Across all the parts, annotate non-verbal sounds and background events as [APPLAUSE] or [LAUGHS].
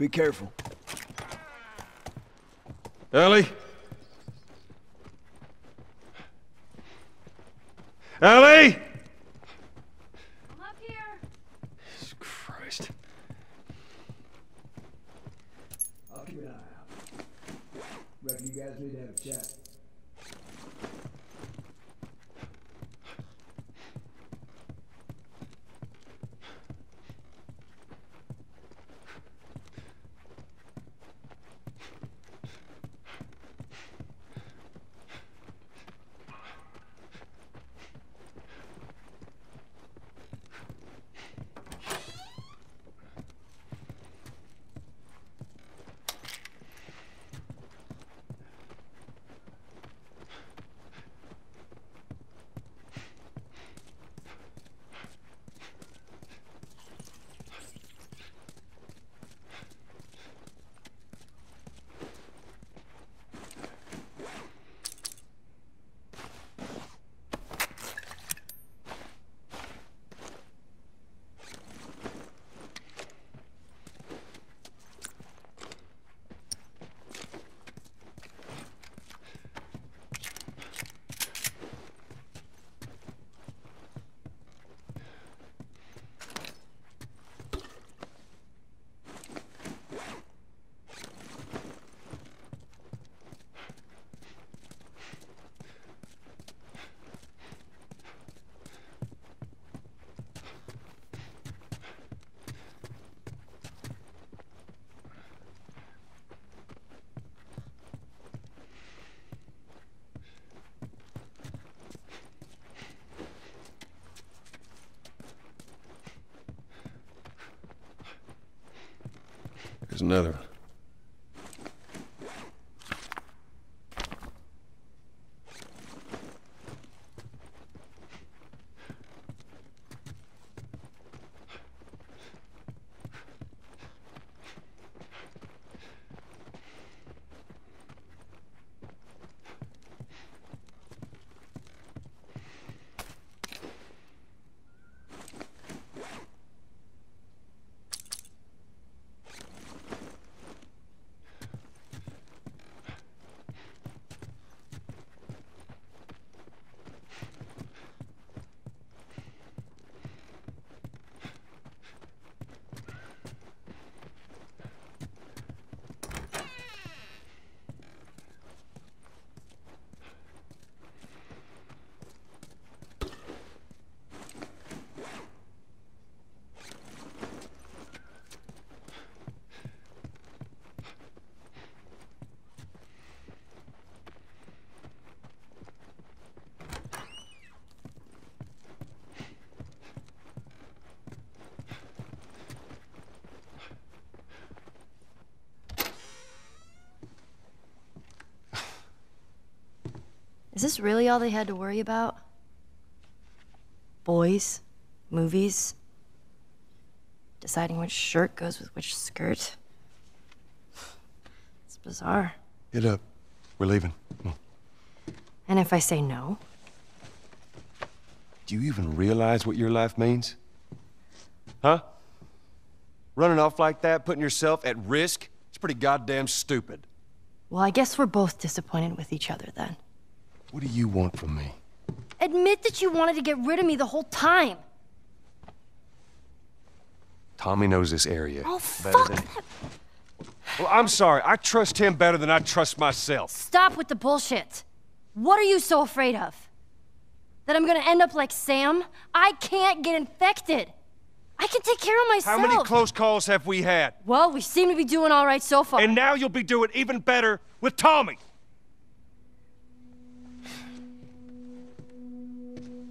Be careful. Ellie? Ellie! I'm up here. Jesus Christ. I'll keep an eye out. Reckon you guys need to have a chat. Another one. Is this really all they had to worry about? Boys, movies, deciding which shirt goes with which skirt. It's bizarre. Get up. We're leaving. On. And if I say no? Do you even realize what your life means? Huh? Running off like that, putting yourself at risk? It's pretty goddamn stupid. Well, I guess we're both disappointed with each other then. What do you want from me? Admit that you wanted to get rid of me the whole time. Tommy knows this area. Oh, fuck than- that. Well, I'm sorry. I trust him better than I trust myself. Stop with the bullshit. What are you so afraid of? That I'm gonna end up like Sam? I can't get infected. I can take care of myself. How many close calls have we had? Well, we seem to be doing all right so far. And now you'll be doing even better with Tommy.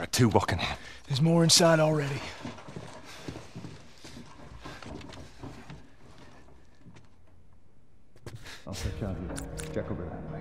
I got two walking in. There's more inside already. I'll set you out here. Check over that way.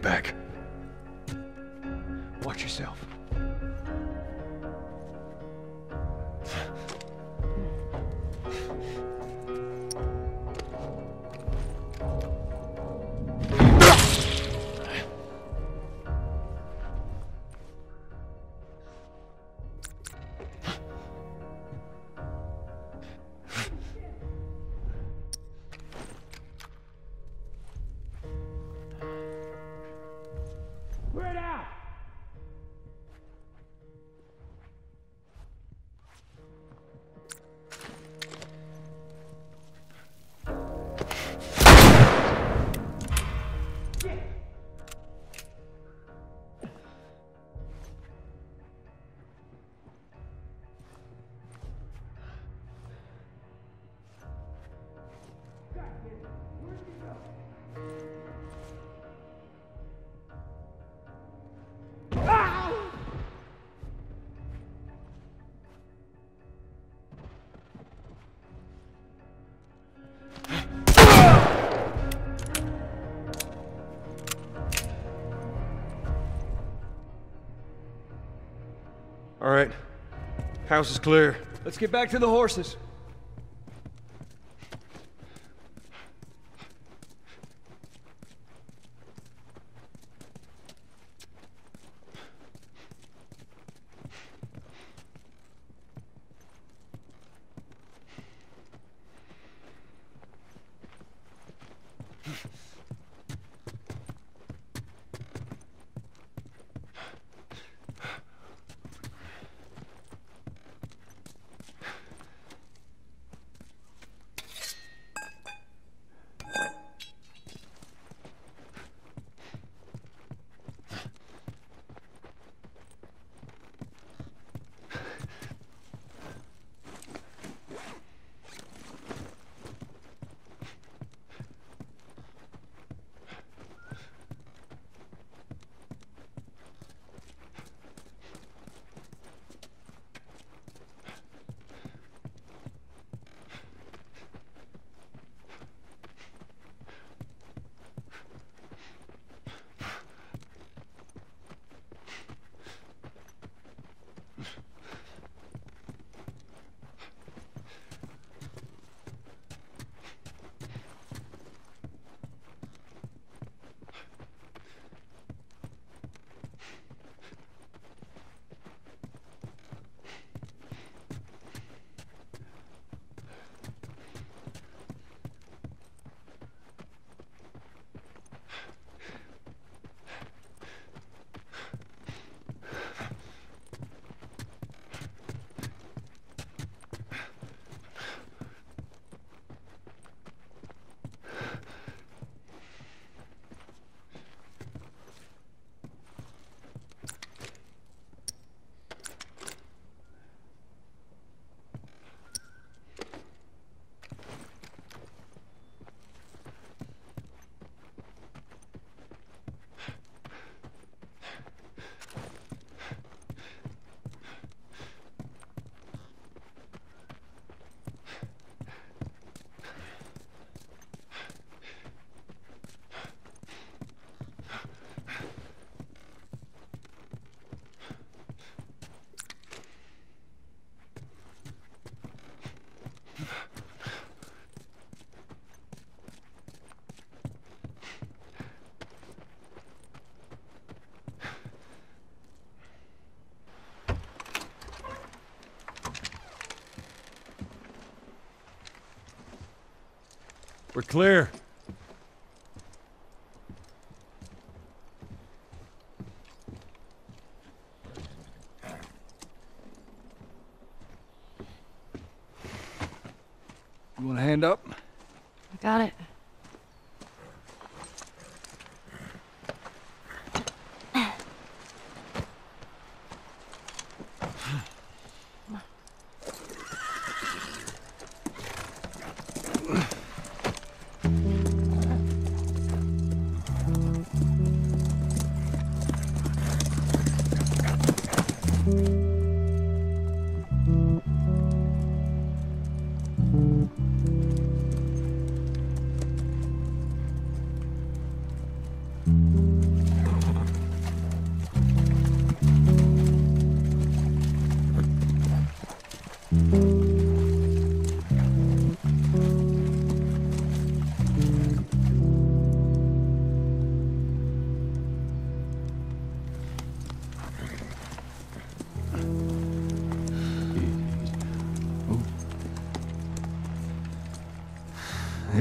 Back. Watch yourself. All right. House is clear. Let's get back to the horses. We're clear. You want a hand up? I got it.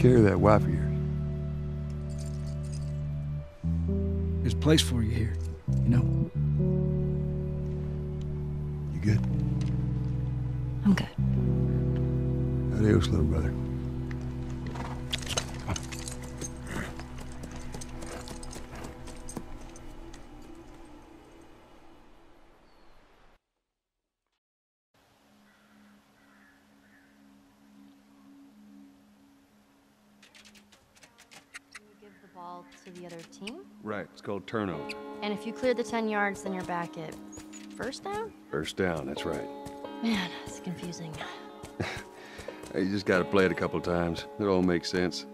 Care of that wife of yours. There's a place for you here. You know? You good? I'm good. Adios, little brother. 13? Right, it's called turnover. And if you clear the 10 yards, then you're back at first down? First down, that's right. Man, it's confusing. [LAUGHS] you just gotta play it a couple times. It all makes sense.